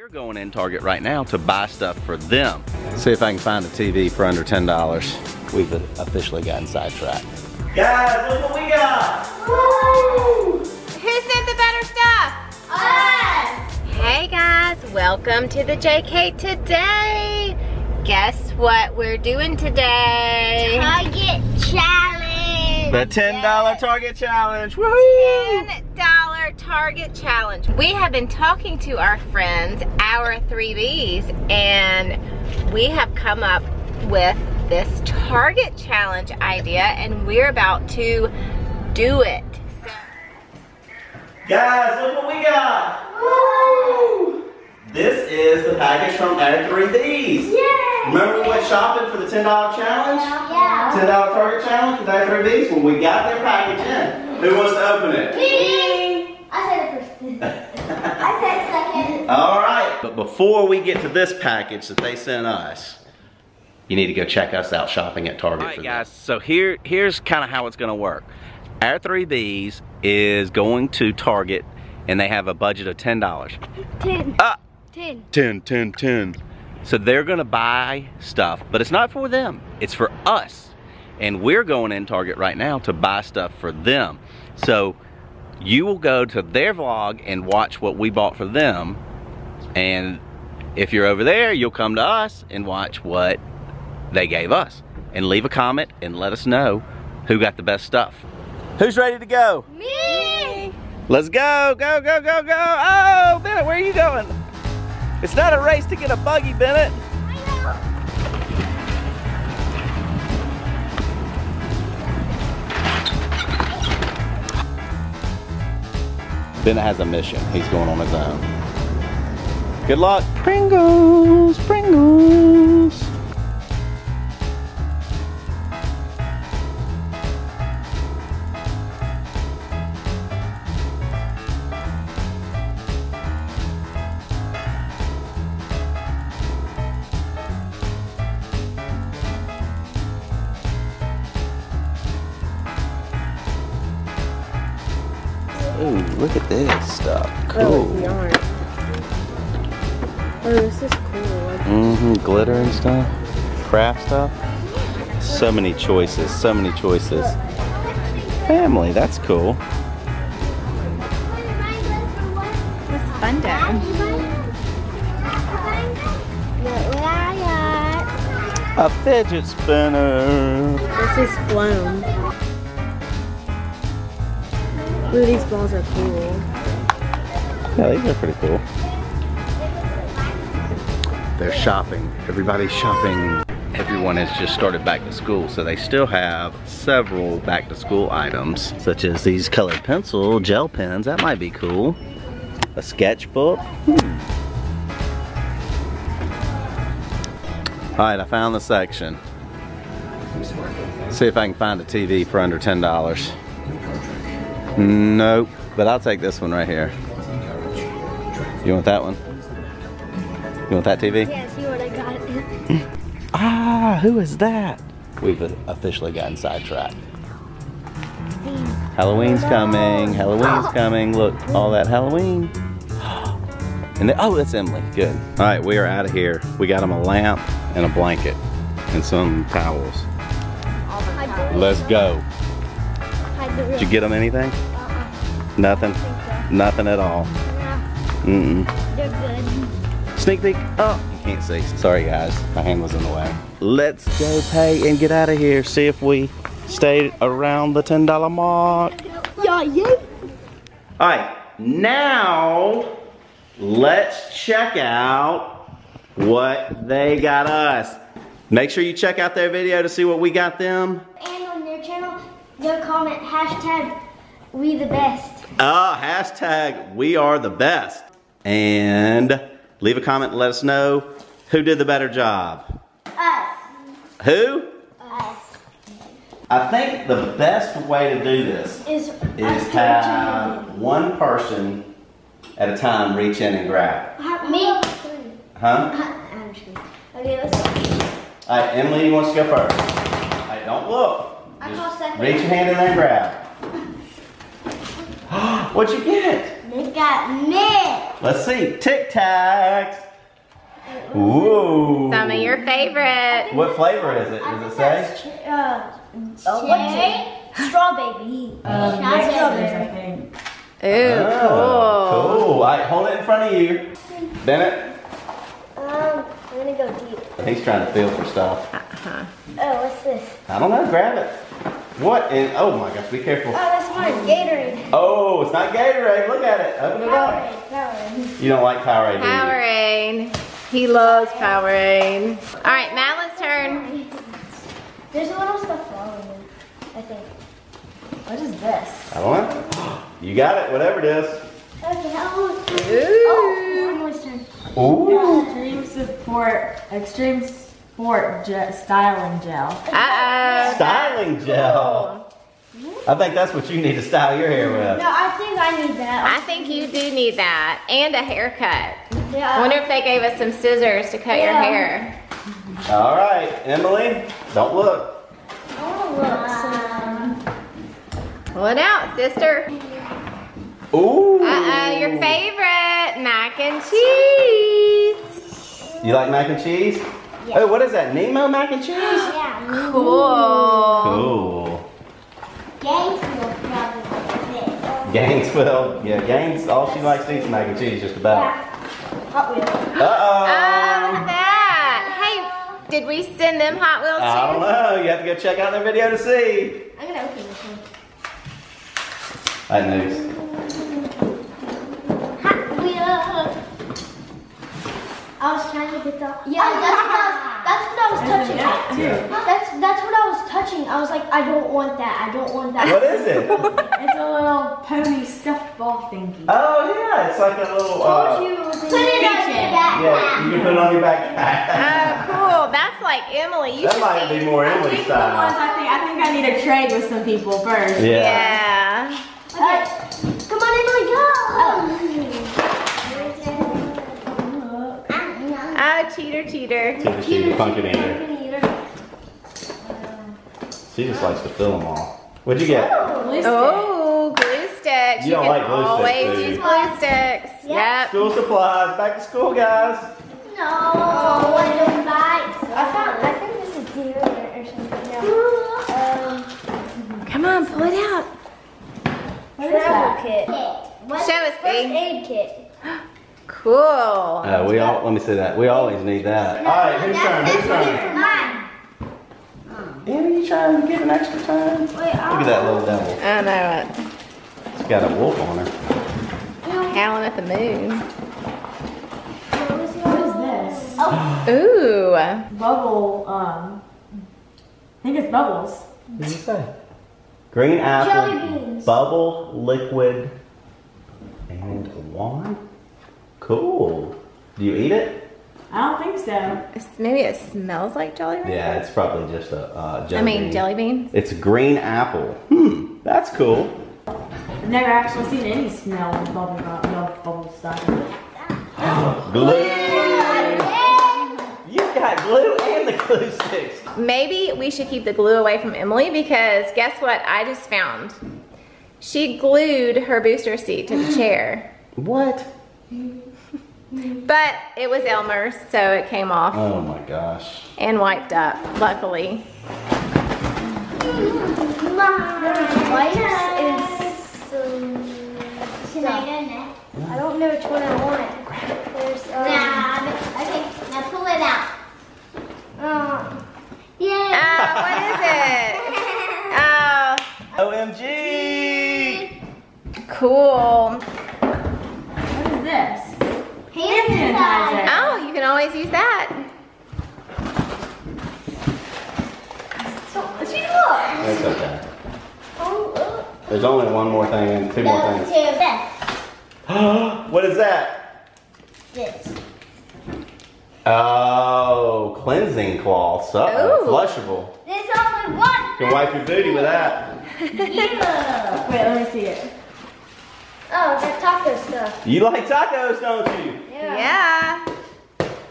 We're going in Target right now to buy stuff for them. See if I can find a TV for under $10. We've officially gotten sidetracked. Guys, look what we got! Woo! Who sent the better stuff? Us! Hey guys, welcome to the JK today. Guess what we're doing today? Target challenge. The $10 Target Challenge, woo! $10 Target Challenge. We have been talking to our friends, our 3Bs, and we have come up with this Target Challenge idea, and we're about to do it. So Guys, look what we got! Woo! This is the package from Our 3Bs. Yay! Remember we went shopping for the $10 challenge? Yeah. $10 Target Challenge with Our 3Bs? Well, we got their package in. Who wants to open it? Me. I said it first. I said second. All right. But before we get to this package that they sent us, you need to go check us out shopping at Target. All right, guys. So here, here's kind of how it's going to work. Our 3Bs is going to Target, and they have a budget of $10. Ten. Ah, Ten. 10, 10, 10. So they're gonna buy stuff, but it's not for them, it's for us. And we're going in Target right now to buy stuff for them. So you will go to their vlog and watch what we bought for them. And if you're over there, you'll come to us and watch what they gave us. And leave a comment and let us know who got the best stuff. Who's ready to go? Me. Let's go, go, go, go, go. Oh, Bennett, where are you going? It's not a race to get a buggy, Bennett. Bennett has a mission. He's going on his own. Good luck. Pringles, Pringles. Ooh, look at this stuff. Cool. yarn. Oh, this is cool. Like, Mm-hmm, glitter and stuff. Craft stuff. So many choices, so many choices. Family, that's cool. it's fun day. Look what I got. A fidget spinner. this is blown. Ooh, these balls are cool. Yeah, these are pretty cool. They're shopping. Everybody's shopping. Everyone has just started back to school, so they still have several back to school items, such as these colored pencil gel pens. That might be cool. A sketchbook. Hmm. All right, I found the section. See if I can find a TV for under $10. Nope, but I'll take this one right here. You want that one? You want that TV? Yeah, see what I got. Ah, who is that? We've officially gotten sidetracked. Halloween's coming. Halloween's coming. Look, all that Halloween. And then, oh, that's Emily. Good. All right, we are out of here. We got them a lamp and a blanket and some towels. Let's go. Did you get them anything? Nothing. Nothing at all. Mm-mm. They're good. Sneak peek. Oh, you can't see. Sorry, guys. My hand was in the way. Let's go pay and get out of here. See if we stayed around the $10 mark. Yeah, yeah. All right, now let's check out what they got us. Make sure you check out their video to see what we got them. And on their channel, they'll comment hashtag we the best. Ah, hashtag we are the best. And leave a comment and let us know who did the better job. Us. Who? Us. I think the best way to do this Is, is have one person at a time reach in and grab. Me. Huh? I'm just kidding. Okay, let's go. All right, Emily wants to go first. All right, don't look. I Just call second. reach your hand in there and grab. What'd you get? They got mint. Let's see. Tic Tacs. Ooh. Some of your favorite. What flavor is it? Does it say? Uh, cherry. Straw baby. Um, Not strawberry. I think. Ooh, Oh, cool. cool. All right, hold it in front of you. Bennett. Um, I'm gonna go deep. He's trying to feel for stuff. Uh-huh. Oh, what's this? I don't know. Grab it. What? In, oh my gosh, be careful. Oh, that's mine. Gatorade. Oh, it's not Gatorade. Look at it. Open it up. Powerade. Powerade. You don't like Powerade, do? Powerade. He loves Powerade. All right, Madelyne's turn. There's a little stuff wrong with it, I think. What is this? I don't know. You got it. Whatever it is. Okay, oh, Ooh. oh, Emily's turn. Ooh. Extreme support, extreme sport ge- styling gel. Uh-oh. Styling gel. I think that's what you need to style your hair with. No, I think I need that. I think you do need that. And a haircut. Yeah. I wonder if they gave us some scissors to cut your hair. All right, Emily, don't look. I wanna look. Pull it out, sister. Ooh. Uh-oh, your favorite, mac and cheese. You like mac and cheese? Oh, what is that? Nemo mac and cheese? Yeah. Cool. Cool. Gangs will probably fit. Gaines, well, yeah, Gaines, all she likes to eat is mac and cheese, just about. Hot Wheels. Uh oh, look at Uh-oh. that. Hey, did we send them Hot Wheels I don't know. You have to go check out their video to see. I'm gonna open this one. That news. I was trying to get the. Yeah, that's what I was. That's what I was touching. That's that's what I was touching. I was like, I don't want that. I don't want that. What is it? It's a little pony stuffed ball thingy. Oh, yeah, it's like a little, uh, Put it on your back. yeah, you can put it on your backpack. Oh, cool. That's like Emily. You that should might be more Emily These are the ones style. I think I think I need to trade with some people first. Yeah. Yeah. Okay. Come Oh, cheater, cheater. Cheater, cheater, pumpkin eater. She just likes to fill them all. What'd you get? Oh, glue sticks. You don't can like glue sticks, always use glue sticks. Yeah. Yep. School supplies, back to school, guys. No, I don't buy. I found. I think this is deodorant or something. No. Um, Come on, pull it out. travel kit. Show us, First aid kit. Cool. Uh, we all, let me see that. We always need that. All right, who's turn? Who's turn? Mine. Annie, you trying to get an extra time? Wait, Look at that little devil. I know it. She's got a wolf on her. Howling at the moon. What is this? Oh, Ooh. Bubble. Um. I think it's bubbles. What did you say? Green apple, Jelly beans. bubble, liquid, and wine. Cool. Do you eat it? I don't think so. It's- Maybe it smells like jelly roll. Yeah, it's probably just a uh, jelly bean. I mean, bean. jelly beans. It's green apple. Hmm, that's cool. I've never actually seen any smell of bubble gum, no bubble stuff. Glue. You got glue and the glue sticks. Maybe we should keep the glue away from Emily because guess what I just found? She glued her booster seat to the chair. What? But it was Elmer's, so it came off Oh my gosh. and wiped up, luckily. Wipes is. Um, I don't know which one I want. There's. Um, Nah, okay, now pull it out. uh, Yay! Oh, what is it? Oh, OMG! cool. What is this? Hand sanitizer. Oh, you can always use that. That's okay. oh, There's only one more thing and two more things. what is that? This. Oh, cleansing cloth. So Ooh. flushable. There's only one. You can wipe your booty with that. Yeah. Wait, let me see it. oh, that taco stuff. You like tacos, don't you? Yeah.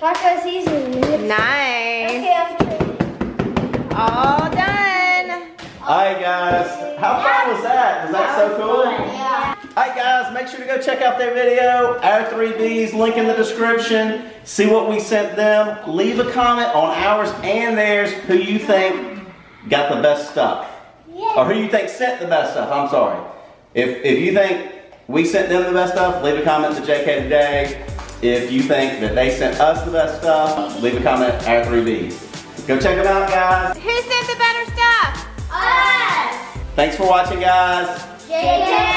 Taco seasoning. Nice. Okay, I'm. All done. Alright guys, how fun was that? Was that so cool? Yeah. Alright guys, make sure to go check out their video, Our 3Bs, link in the description. See what we sent them. Leave a comment on ours and theirs who you think got the best stuff. Yeah. Or who you think sent the best stuff, I'm sorry. If, if you think we sent them the best stuff, leave a comment to JK today. If you think that they sent us the best stuff, leave a comment at 3Bs. Go check them out, guys. Who sent the better stuff? Us. Thanks for watching, guys. JJ.